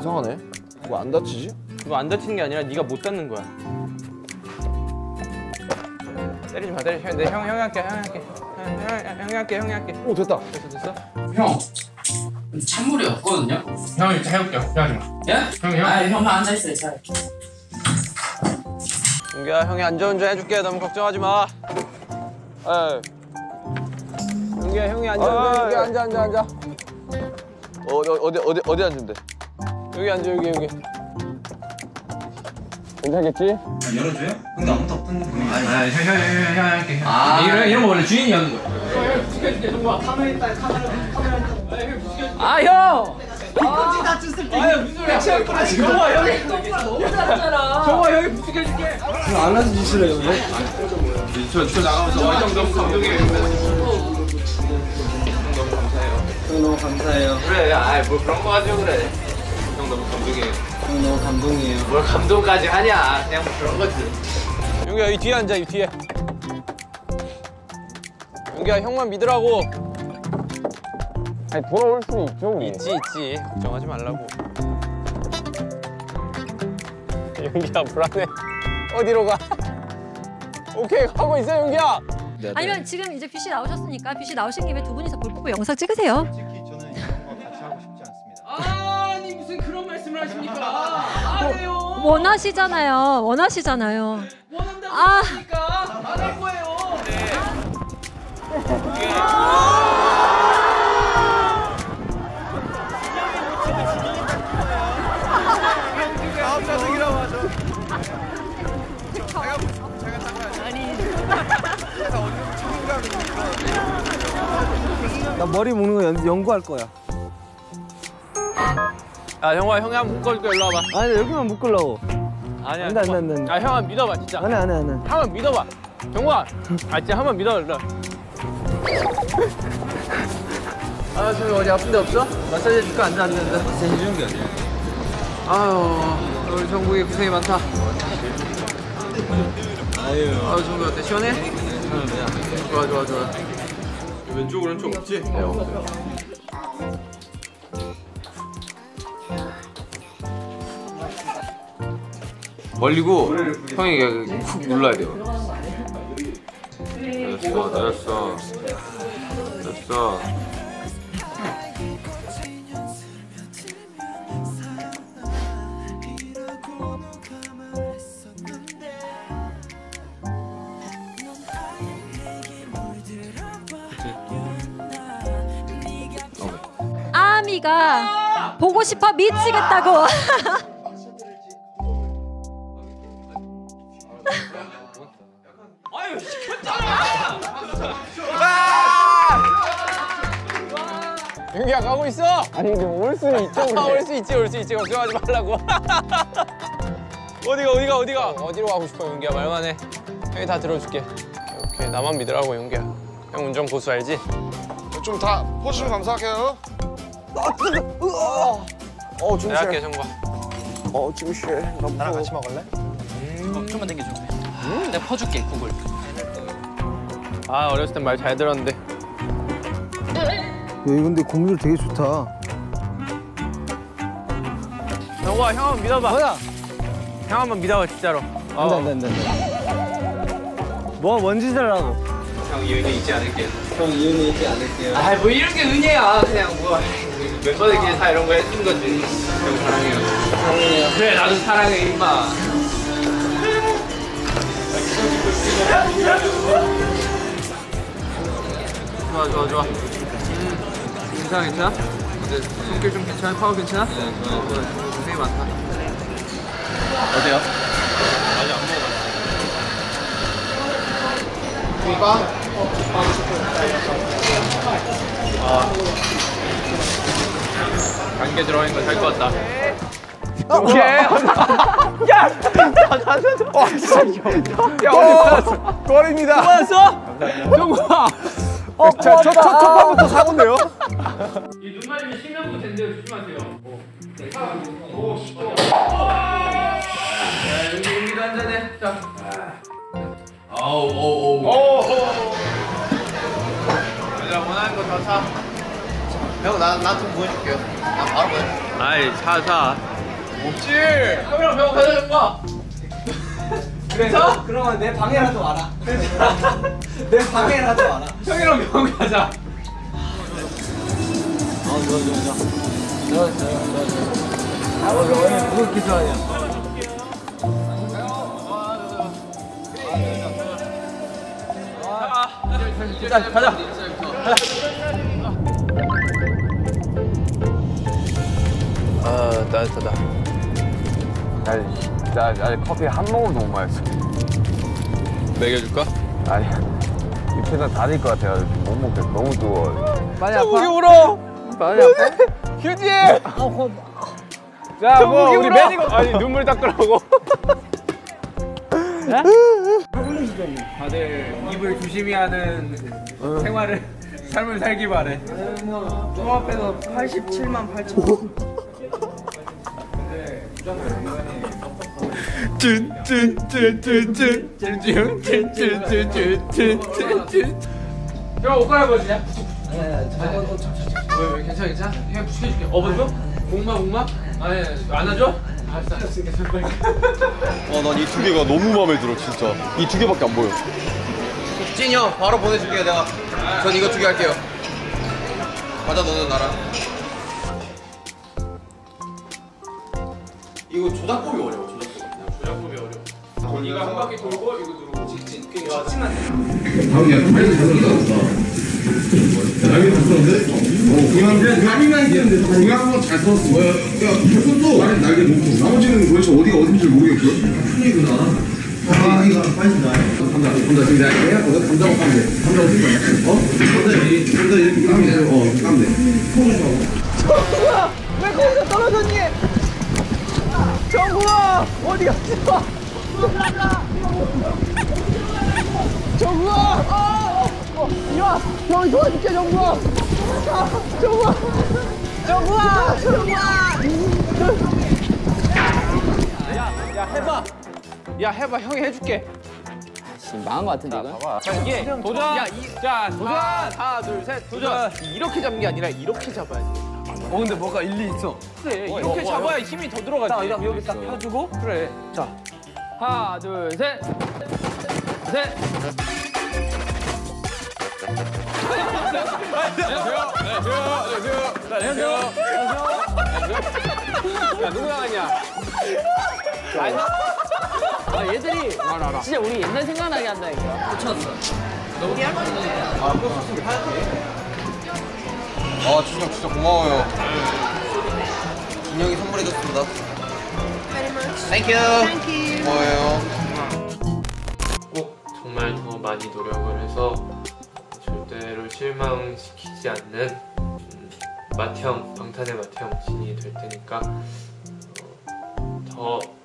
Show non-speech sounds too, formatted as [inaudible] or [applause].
이상하네. 왜안 다치지? 이거 안 다치는 게 아니라 네가 못 닿는 거야. 때리지 마, 때리지 마. 내 형, 형이 할게, 형이 할게. 형, 형, 형이 할게, 형이 할게. 오 됐다. 됐어, 됐어? 형 찬물이 없거든요? 형이 이렇게 해볼게요. 걱정하지 마. 예? 형이 형. 아 형만 앉아있어요 잘 용기야, 형이 안전운전 해줄게. 너무 걱정하지 마. 에. 용기야, 형이 안전운전 해줄게. 앉아, 앉아, 앉아. 어, 어 어디 어디 어디 앉은데? 여기 앉아, 여기, 여기. 괜찮겠지? 열어줘요? 근데 아무도 없던데 아니 아니, 형, 형, 형, 형, 할게. 아 이런, 이런 거 원래 주인이 하는 거야. 아, 형! 아, 다 쳤을 때. 아, 무슨 소리야. 정화, 형이. 너무 잘하잖아. 정화, 형이 부축해줄게. 안 하는 짓을 해요. 저, 저 나가면서 와, 형 너무 감동이에요. 형 너무 감사해요. 형 너무 감사해요. 그래, 아이, 뭐 그런 거 가지고 그래. 형 너무 감동이에요. 형 너무 감동이에요. 뭘 감동까지 하냐. 그냥 뭐 그런 거지. 용기야, 이 뒤에 앉아, 이 뒤에. 용기야, 형만 믿으라고. 아니 돌아올 수는 있죠. 우리. 있지, 있지. 걱정하지 말라고. [laughs] 용기야, 불안해. 어디로 가? [laughs] 오케이, 가고 있어, 용기야. 아니면 지금 이제 빛이 나오셨으니까 빛이 나오신 김에 두 분이서 볼 보고 영상 찍으세요. 하십니까? [laughs] 안 해요. 원하시잖아요. 원하시잖아요. 원한다고 아. 하니까 안 할 거예요. 나 머리 묶는 거 연, 연구할 거야. 야, 형아, 형이 한번 묶어줄게. 일로 와봐. 아니 여기만 묶으려고. 아니야. 안 돼, 안 돼, 안 돼, 안 돼. 아, 형아 믿어봐, 진짜. 안해 안해 안해. 한번 믿어봐. 정국아, 아 진짜 한번 믿어, 일로. 아, 저기 어디 아픈 데 없어? 마사지 해줄까? 앉아, 앉아, 앉아. 진짜 해주는 게 아니야. 아유, 우리 정국이 고생이 많다. 아유. 아유, 정국이 어때? 시원해? 좋아, 좋아, 좋아. 왼쪽, 오른쪽 없지? 네, 없어요. 벌리고 형이 쿡 눌러야 돼요. 됐어, 됐어. 됐어. 아미가 보고 싶어 미치겠다고. [laughs] 윤기야 가고 있어! 아니 근데 올 수는 있죠. [laughs] 아, 올수 있지, 올 수 있지. 걱정하지 말라고. [laughs] 어디가, 어디가, 어디가? 어디로 가고 싶어, 윤기야? 말만 해. 형이 다 들어줄게. 오케이, 나만 믿으라고, 윤기야. 형 운전 고수 알지? 좀 다 포즈 감사할게요. 어 내가 중시해. 할게, 정과. 어 중시해. 나 나랑 같이 먹을래? 어, 좀만 당겨줘 내가 퍼줄게 국을 아, 어렸을 땐 말 잘 들었는데. 여기 근데 공률 되게 좋다. 정과, 형 한번 믿어봐. 뭐야? 형 한번 믿어봐, 진짜로. 안 돼 안 돼 안 돼. 뭐뭔 짓을 하고? 형 이은이 잊지 않을게. 형 이혼이 있지 않을게요. 아, 뭐 이런 게 은혜야. 그냥 뭐 멤버들끼리 다 이런 거 해주는 거지. 형 사랑해요. 사랑해요. 그래, 나도 사랑해, 임마. 좋아, 좋아, 좋아. 음, 괜찮아, 괜찮아? 어때? 손길 좀 괜찮아? 파워 괜찮아? 네, 좋아. 고생이 많다. 어때요? 아직 안 먹어봤어. 아. 관계 들어가는 거잘것 같다. 오케이. 야! 와, 진짜. 야, 어디 골입니다. 왔어? 정국아. 자, 첫, 첫, 첫 판부터 사고인데요? 이눈 맞으면 실명부 된대요. 조심하세요. 오, 야, 여기 여기도 한잔해. 자. 아우, 오, 오. 오. 얘들아 원하는 거 다 사. 형 나나좀 보여줄게요. 나 바로 보여. 아이 사 사 없지 카메라 병원 가자 봐 그래서 그러면 내 방에라도 와라. 내 방에라도 와라. 형이랑 병원 가자 아. 아 오늘 누구 기도하냐? 자 가자 아 따뜻하다 나, 나, 나 커피 한 모금도 못 마셨어. 먹여줄까? 아니, 입에다 닫을 것 같아가지고 못 먹겠어. 너무 뜨거워. 많이 아파? 울어 아파? 휴지 자, 뭐, 우리. 매니거. 아니, 눈물 닦으라고. 다들 입을 조심히 하는 생활을 삶을 살기 바래 종합해서 87만 8천 형, 옷 갈아입어주냐? 왜, 왜, 괜찮아, 괜찮아? 형, 부시켜줄게. 업어줘? 목마, 목마? 아니, 안아줘? 알았어, 알았어. 어난 이 두 개가 너무 마음에 들어 진짜. 이 두 개밖에 안 보여. 찐이 형 바로 보내줄게요 내가. 전 이거 두 개 할게요. 과자 너는 나랑. 이거 조작법이 어려워 조작법. 조작법이 어려워. 이거 한 바퀴 돌고, 이거 누르고. 직진. 직진만 돼. 그냥 그냥 가 미만 있는데 그냥 한번 잘 썼어. 뭐야? 야, 손도 안에 날개 놓고 나머지는 도대체 어디가 어딘지 모르겠고요. 큰이구나. 아, 이거 빠진다. 감자, 감자 지금 내가 해야 거든 감자고 까면 돼. 감자 어디 거야? 어? 감자 이 감자 이렇게 까면 돼. 어, 이렇게 까면 돼. 야, 해봐. 형이 해줄게. 지금 망한 거 같은데 이거? 자, 이게 도전. 야, 이, 자, 도전. 하나, 둘, 셋. 도전. 이렇게 잡는 게 아니라 이렇게 잡아야 돼. 어, 근데 뭐가 일리 있어. 그래, 이렇게 잡아야 힘이 더 들어가지. 자, 여기 딱 펴주고. 그래. 자, 하나, 둘, 셋. 셋. 야, 누구 나갔냐? 아 얘들이 진짜 우리 옛날 생각나게 한다니까. 아 준영 진짜 고마워요. 준영이 선물해줬습니다. Thank you. 고마워요. 꼭 정말 더 많이 노력을 해서 절대로 실망시키지 않는 음, 맏형, 방탄의 맏형 진이 될 테니까 어, 더